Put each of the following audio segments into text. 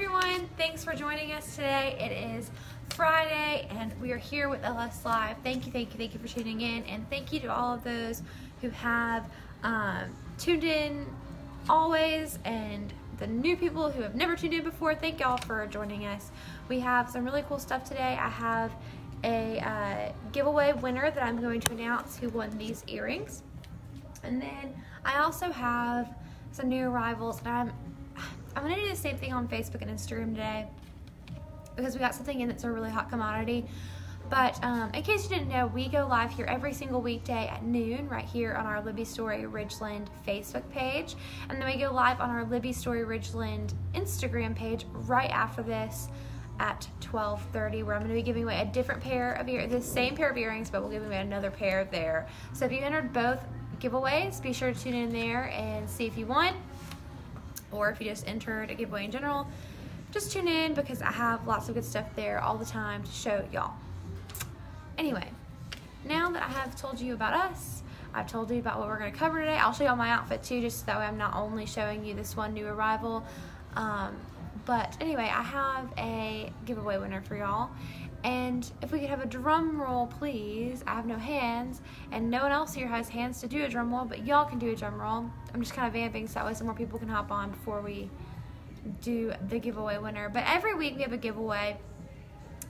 everyone, thanks for joining us today. It is Friday and we are here with LS Live. Thank you, thank you, thank you for tuning in and thank you to all of those who have um, tuned in always and the new people who have never tuned in before. Thank y'all for joining us. We have some really cool stuff today. I have a uh, giveaway winner that I'm going to announce who won these earrings. And then I also have some new arrivals and I'm I'm gonna do the same thing on Facebook and Instagram today because we got something in that's a really hot commodity. But um, in case you didn't know, we go live here every single weekday at noon right here on our Libby Story Ridgeland Facebook page. And then we go live on our Libby Story Ridgeland Instagram page right after this at 12.30 where I'm going to be giving away a different pair of earrings, the same pair of earrings, but we'll give away another pair there. So if you entered both giveaways, be sure to tune in there and see if you won or if you just entered a giveaway in general, just tune in because I have lots of good stuff there all the time to show y'all. Anyway, now that I have told you about us, I've told you about what we're going to cover today. I'll show y'all my outfit too, just so that way I'm not only showing you this one new arrival. Um, but anyway, I have a giveaway winner for y'all. And if we could have a drum roll, please. I have no hands, and no one else here has hands to do a drum roll, but y'all can do a drum roll. I'm just kind of vamping so that way some more people can hop on before we do the giveaway winner. But every week we have a giveaway.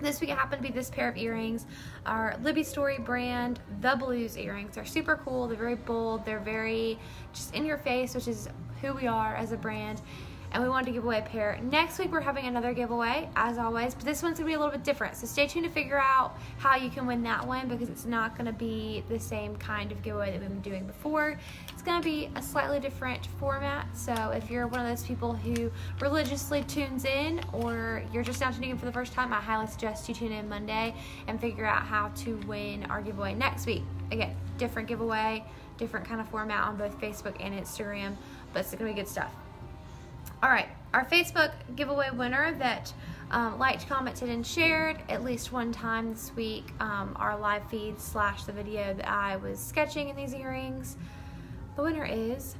This week it happened to be this pair of earrings, our Libby Story brand, the Blues earrings. They're super cool, they're very bold, they're very just in your face, which is who we are as a brand and we wanted to give away a pair. Next week we're having another giveaway, as always, but this one's gonna be a little bit different. So stay tuned to figure out how you can win that one because it's not gonna be the same kind of giveaway that we've been doing before. It's gonna be a slightly different format. So if you're one of those people who religiously tunes in or you're just now tuning in for the first time, I highly suggest you tune in Monday and figure out how to win our giveaway next week. Again, different giveaway, different kind of format on both Facebook and Instagram, but it's gonna be good stuff. All right, our Facebook giveaway winner that um, liked, commented, and shared at least one time this week um, our live feed slash the video that I was sketching in these earrings. The winner is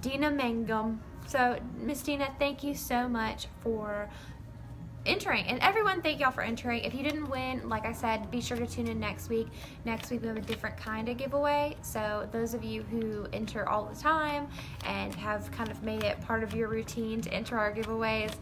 Dina Mangum. So, Miss Dina, thank you so much for entering. And everyone, thank y'all for entering. If you didn't win, like I said, be sure to tune in next week. Next week we have a different kind of giveaway. So those of you who enter all the time and have kind of made it part of your routine to enter our giveaways,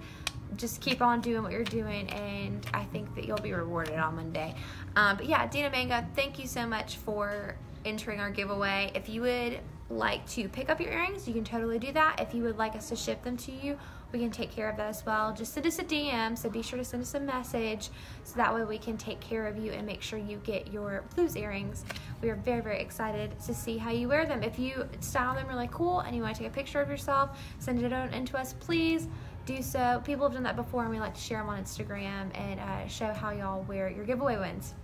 just keep on doing what you're doing and I think that you'll be rewarded on Monday. Um, but yeah, Dina Mangum, thank you so much for entering our giveaway. If you would like to pick up your earrings, you can totally do that. If you would like us to ship them to you, we can take care of that as well. Just send us a DM, so be sure to send us a message so that way we can take care of you and make sure you get your blues earrings. We are very, very excited to see how you wear them. If you style them really cool and you want to take a picture of yourself, send it in to us, please do so. People have done that before and we like to share them on Instagram and uh, show how y'all wear your giveaway wins.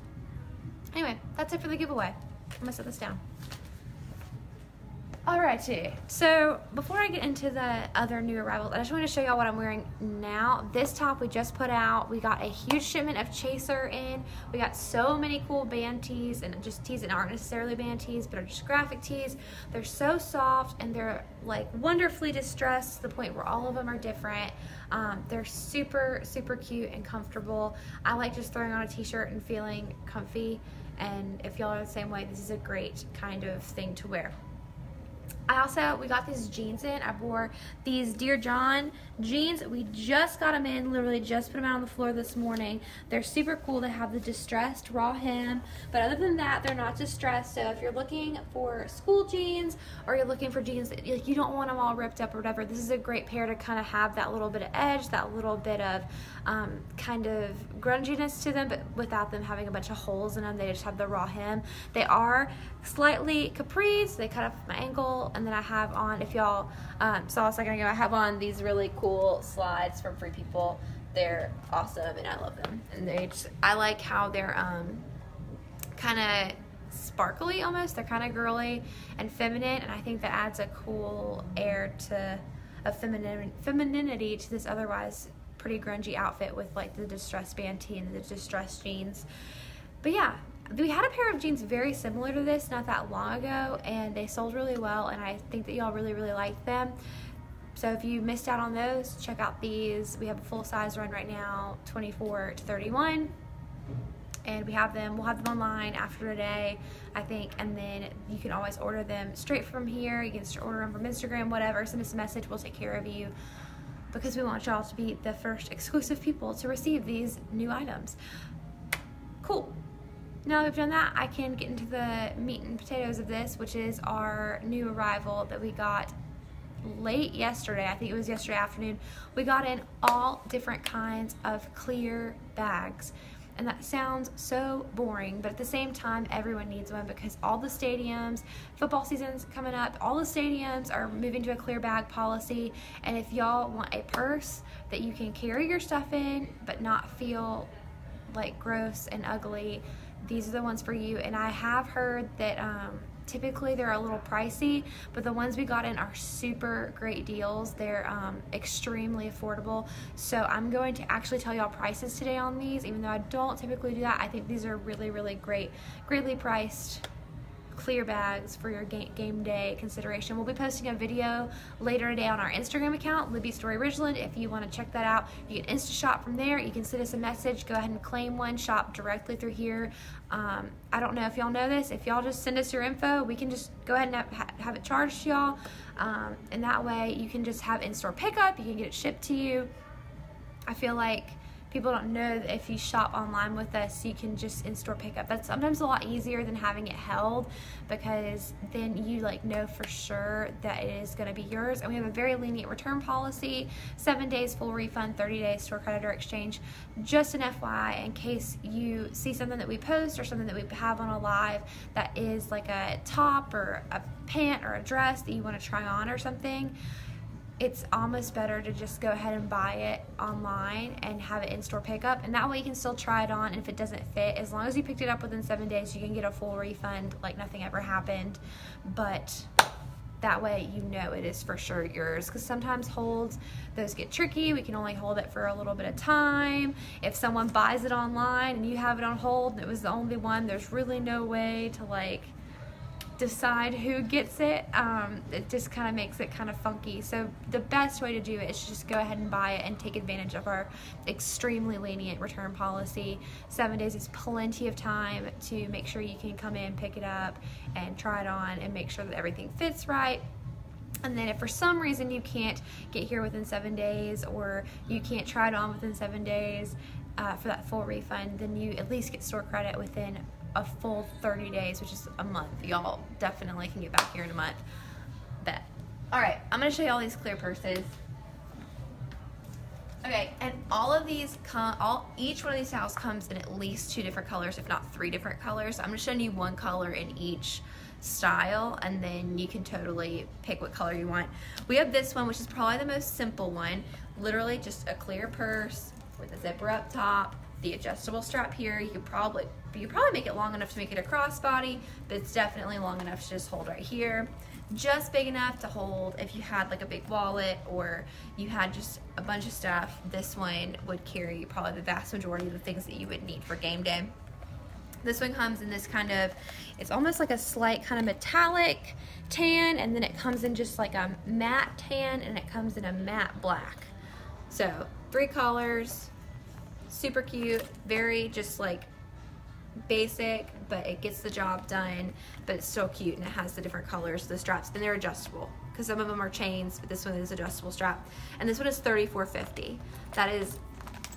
Anyway, that's it for the giveaway. I'm gonna set this down. Alrighty, so before I get into the other new arrivals, I just want to show y'all what I'm wearing now. This top we just put out. We got a huge shipment of Chaser in. We got so many cool band tees and just tees that aren't necessarily band tees, but are just graphic tees. They're so soft and they're like wonderfully distressed to the point where all of them are different. Um, they're super, super cute and comfortable. I like just throwing on a t-shirt and feeling comfy. And if y'all are the same way, this is a great kind of thing to wear. I also, we got these jeans in. I wore these Dear John jeans. We just got them in, literally just put them out on the floor this morning. They're super cool. They have the distressed raw hem. But other than that, they're not distressed. So if you're looking for school jeans or you're looking for jeans that you don't want them all ripped up or whatever, this is a great pair to kind of have that little bit of edge, that little bit of um, kind of grunginess to them, but without them having a bunch of holes in them. They just have the raw hem. They are slightly capris. They cut off my ankle and then I have on, if y'all um, saw a second ago, I have on these really cool slides from Free People. They're awesome and I love them. And they just, I like how they're um, kind of sparkly almost. They're kind of girly and feminine, and I think that adds a cool air to a feminine femininity to this otherwise pretty grungy outfit with like the distressed band tee and the distressed jeans. But yeah, we had a pair of jeans very similar to this not that long ago and they sold really well and I think that y'all really really liked them. so if you missed out on those, check out these. We have a full size run right now, 24 to 31 and we have them we'll have them online after today i think and then you can always order them straight from here. You can order them from instagram whatever. Send us a message we'll take care of you. Because we want y'all to be the first exclusive people to receive these new items. Cool now we've done that i can get into the meat and potatoes of this which is our new arrival that we got late yesterday. I think it was yesterday afternoon. We got in all different kinds of clear bags. And that sounds so boring, but at the same time, everyone needs one because all the stadiums, football season's coming up, all the stadiums are moving to a clear bag policy. And if y'all want a purse that you can carry your stuff in, but not feel like gross and ugly, these are the ones for you. And I have heard that, um, Typically, they're a little pricey, but the ones we got in are super great deals. They're um, extremely affordable. So I'm going to actually tell y'all prices today on these, even though I don't typically do that. I think these are really, really great, greatly priced clear bags for your game day consideration. We'll be posting a video later today on our Instagram account, Libby Story Ridgeland. If you want to check that out, you can Insta shop from there. You can send us a message. Go ahead and claim one. Shop directly through here. Um, I don't know if y'all know this. If y'all just send us your info, we can just go ahead and have, have it charged to y'all. Um, and that way you can just have in-store pickup. You can get it shipped to you. I feel like people don't know that if you shop online with us, you can just in-store pickup. That's sometimes a lot easier than having it held because then you like know for sure that it is going to be yours. And we have a very lenient return policy, seven days full refund, 30 days store credit or exchange. Just an FYI, in case you see something that we post or something that we have on a live that is like a top or a pant or a dress that you want to try on or something it's almost better to just go ahead and buy it online and have it in store pickup. And that way you can still try it on and if it doesn't fit as long as you picked it up within seven days you can get a full refund like nothing ever happened. But that way you know it is for sure yours because sometimes holds those get tricky. We can only hold it for a little bit of time. If someone buys it online and you have it on hold and it was the only one there's really no way to like decide who gets it, um, it just kind of makes it kind of funky. So the best way to do it is just go ahead and buy it and take advantage of our extremely lenient return policy. Seven days is plenty of time to make sure you can come in, pick it up, and try it on and make sure that everything fits right. And then if for some reason you can't get here within seven days or you can't try it on within seven days uh, for that full refund, then you at least get store credit within a full 30 days, which is a month. Y'all definitely can get back here in a month. Bet. All right, I'm gonna show you all these clear purses. Okay, and all of these come, all each one of these towels comes in at least two different colors, if not three different colors. I'm just showing you one color in each style, and then you can totally pick what color you want. We have this one, which is probably the most simple one. Literally just a clear purse with a zipper up top, the adjustable strap here. You could probably you probably make it long enough to make it a crossbody, but it's definitely long enough to just hold right here. Just big enough to hold if you had like a big wallet or you had just a bunch of stuff. This one would carry probably the vast majority of the things that you would need for game day. This one comes in this kind of, it's almost like a slight kind of metallic tan and then it comes in just like a matte tan and it comes in a matte black. So three colors, super cute, very just like basic, but it gets the job done, but it's still cute and it has the different colors, the straps, and they're adjustable because some of them are chains, but this one is adjustable strap. And this one is $34.50. That is,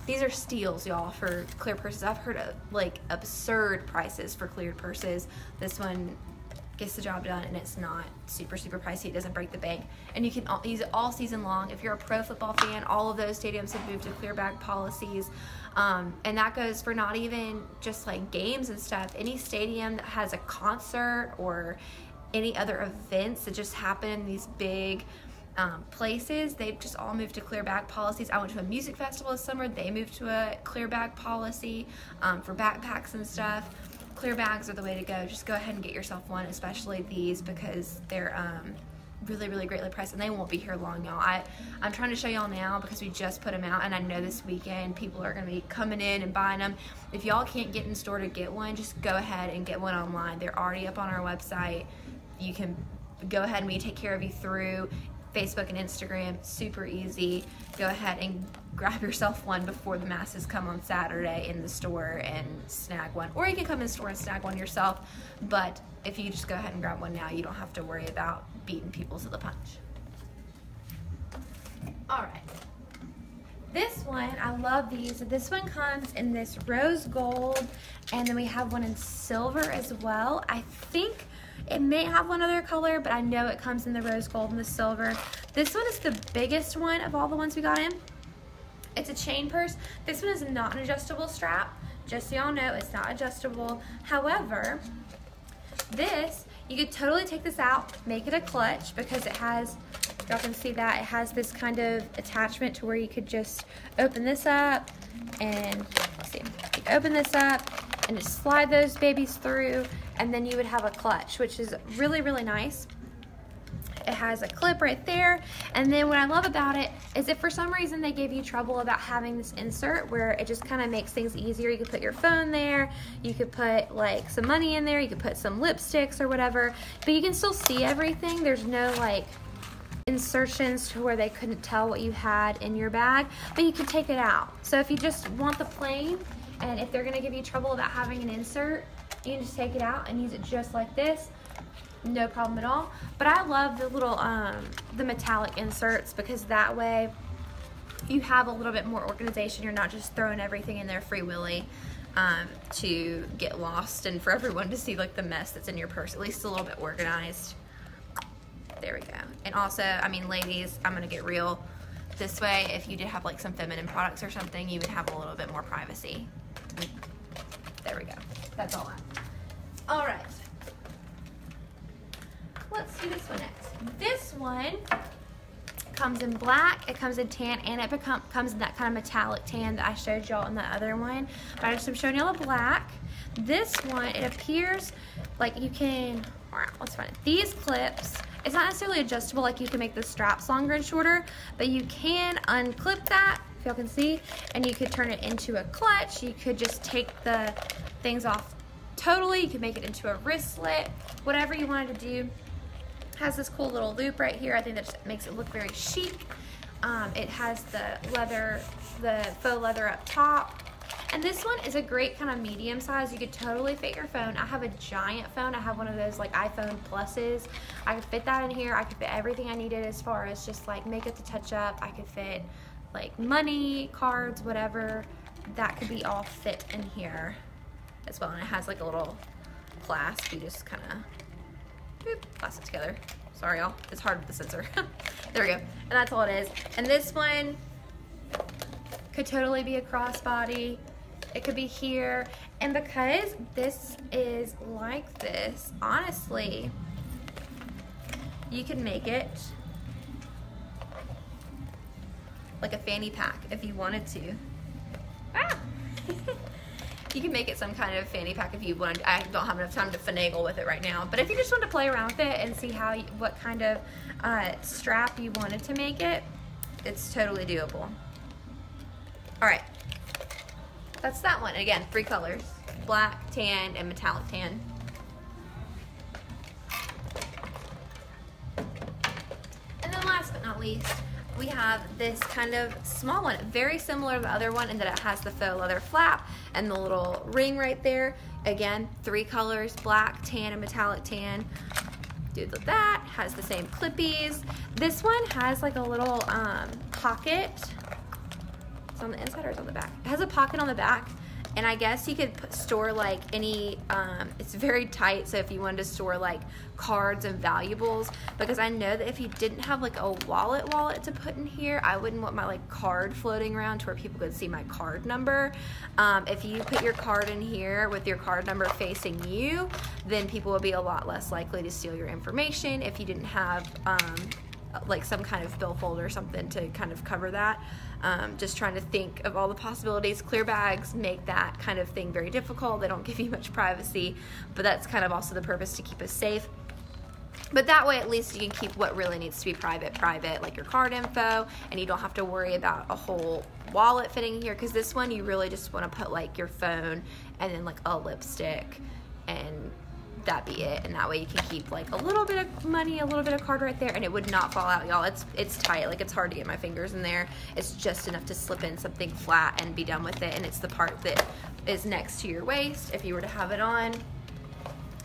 these are steals, y'all, for clear purses. I've heard of like absurd prices for cleared purses. This one gets the job done and it's not super super pricey it doesn't break the bank and you can use it all season long if you're a pro football fan all of those stadiums have moved to clear bag policies um, and that goes for not even just like games and stuff any stadium that has a concert or any other events that just happen in these big um, places. They've just all moved to clear bag policies. I went to a music festival this summer. They moved to a clear bag policy um, for backpacks and stuff clear bags are the way to go. Just go ahead and get yourself one, especially these because they're um, really, really greatly priced and they won't be here long, y'all. I, I'm trying to show y'all now because we just put them out and I know this weekend people are going to be coming in and buying them. If y'all can't get in store to get one, just go ahead and get one online. They're already up on our website. You can go ahead and we take care of you through Facebook and Instagram. Super easy. Go ahead and grab yourself one before the masses come on Saturday in the store and snag one. Or you can come in store and snag one yourself. But if you just go ahead and grab one now, you don't have to worry about beating people to the punch. All right. This one, I love these. This one comes in this rose gold, and then we have one in silver as well. I think it may have one other color, but I know it comes in the rose gold and the silver. This one is the biggest one of all the ones we got in. It's a chain purse. This one is not an adjustable strap. Just so y'all know, it's not adjustable. However, this, you could totally take this out, make it a clutch because it has, y'all can see that, it has this kind of attachment to where you could just open this up and, see, open this up and just slide those babies through and then you would have a clutch, which is really, really nice. It has a clip right there. And then what I love about it is if for some reason they gave you trouble about having this insert where it just kind of makes things easier, you could put your phone there, you could put like some money in there, you could put some lipsticks or whatever, but you can still see everything. There's no like insertions to where they couldn't tell what you had in your bag, but you can take it out. So if you just want the plain, and if they're gonna give you trouble about having an insert, you can just take it out and use it just like this. No problem at all. But I love the little, um, the metallic inserts because that way you have a little bit more organization. You're not just throwing everything in there free willy um, to get lost and for everyone to see like the mess that's in your purse. At least a little bit organized. There we go. And also, I mean, ladies, I'm gonna get real. This way, if you did have like some feminine products or something, you would have a little bit more privacy. There we go. That's all I. All right. Let's do this one next. This one comes in black, it comes in tan, and it become, comes in that kind of metallic tan that I showed y'all in the other one. But I just am showing y'all the black. This one, it appears like you can, let's find it. These clips, it's not necessarily adjustable, like you can make the straps longer and shorter, but you can unclip that, if y'all can see, and you could turn it into a clutch. You could just take the things off totally. You could make it into a wristlet, whatever you wanted to do has this cool little loop right here. I think that makes it look very chic. Um, it has the leather, the faux leather up top. And this one is a great kind of medium size. You could totally fit your phone. I have a giant phone. I have one of those like iPhone Pluses. I could fit that in here. I could fit everything I needed as far as just like makeup to touch up. I could fit like money, cards, whatever. That could be all fit in here as well. And it has like a little clasp. You just kind of clasp it together. Sorry, y'all. It's hard with the sensor. there we go. And that's all it is. And this one could totally be a crossbody. It could be here. And because this is like this, honestly, you can make it like a fanny pack if you wanted to. Ah! you can make it some kind of fanny pack if you want. I don't have enough time to finagle with it right now, but if you just want to play around with it and see how you, what kind of uh, strap you wanted to make it, it's totally doable. All right, that's that one. Again, three colors, black, tan, and metallic tan. And then last but not least, we have this kind of small one, very similar to the other one in that it has the faux leather flap and the little ring right there. Again, three colors, black, tan, and metallic tan. Dude, that, has the same clippies. This one has like a little um, pocket. It's on the inside or it's on the back? It has a pocket on the back and I guess you could put, store like any, um, it's very tight, so if you wanted to store like cards and valuables, because I know that if you didn't have like a wallet wallet to put in here, I wouldn't want my like card floating around to where people could see my card number. Um, if you put your card in here with your card number facing you, then people would be a lot less likely to steal your information if you didn't have um, like some kind of billfold or something to kind of cover that. Um, just trying to think of all the possibilities. Clear bags make that kind of thing very difficult. They don't give you much privacy, but that's kind of also the purpose to keep us safe. But that way, at least you can keep what really needs to be private, private, like your card info, and you don't have to worry about a whole wallet fitting here. Because this one, you really just want to put like your phone and then like a lipstick and that be it and that way you can keep like a little bit of money a little bit of card right there and it would not fall out y'all. It's it's tight. Like it's hard to get my fingers in there. It's just enough to slip in something flat and be done with it and it's the part that is next to your waist if you were to have it on.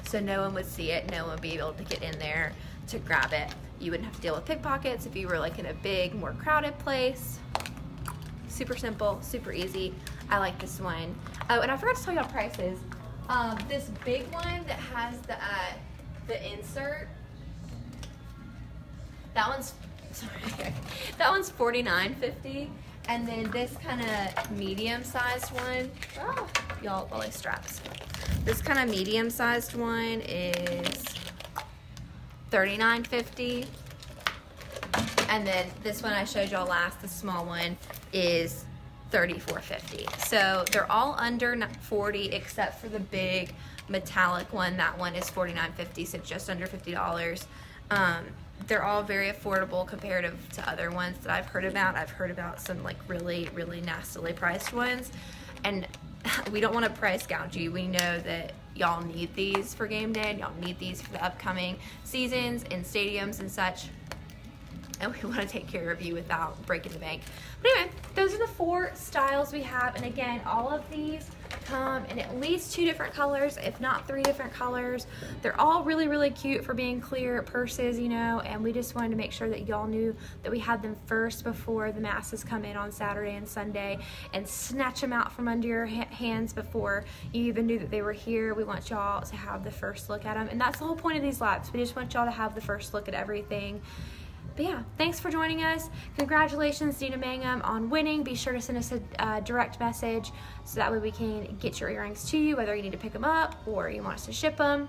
So no one would see it. No one would be able to get in there to grab it. You wouldn't have to deal with pickpockets if you were like in a big more crowded place. Super simple super easy. I like this one. Oh and I forgot to tell about prices um, this big one that has the uh, the insert, that one's sorry, that one's forty nine fifty, and then this kind of medium sized one, oh, y'all, belly straps. This kind of medium sized one is thirty nine fifty, and then this one I showed y'all last, the small one, is 34.50. So they're all under 40 except for the big metallic one. That one is 49.50, so just under $50. Um, they're all very affordable comparative to other ones that I've heard about. I've heard about some like really, really nastily priced ones. And we don't want to price gouge you. We know that y'all need these for game day and y'all need these for the upcoming seasons and stadiums and such and we want to take care of you without breaking the bank. But anyway, those are the four styles we have. And again, all of these come in at least two different colors, if not three different colors. They're all really, really cute for being clear purses, you know, and we just wanted to make sure that y'all knew that we had them first before the masses come in on Saturday and Sunday and snatch them out from under your hands before you even knew that they were here. We want y'all to have the first look at them. And that's the whole point of these lives. We just want y'all to have the first look at everything but yeah, thanks for joining us. Congratulations, Dina Mangum, on winning. Be sure to send us a uh, direct message so that way we can get your earrings to you, whether you need to pick them up or you want us to ship them.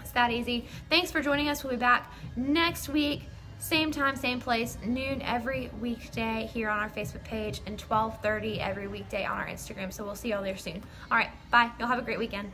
It's that easy. Thanks for joining us. We'll be back next week, same time, same place, noon every weekday here on our Facebook page and 12:30 every weekday on our Instagram. So we'll see y'all there soon. All right, bye. Y'all have a great weekend.